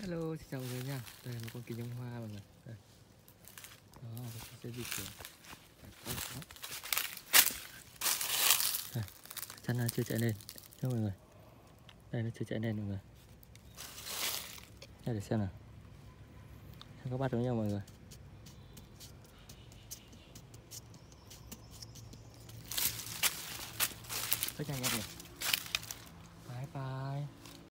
Hello, xin chào mọi người nha. Đây là một con kính nhông hoa mọi người. Đây. Đó, mình sẽ di chuyển. Đây, chắn là chưa chạy lên. Cho mọi người. Đây nó chưa chạy lên mọi người. Đây để xem nào. Xem có bắt được nhau mọi người. Rất nhanh nhanh Bye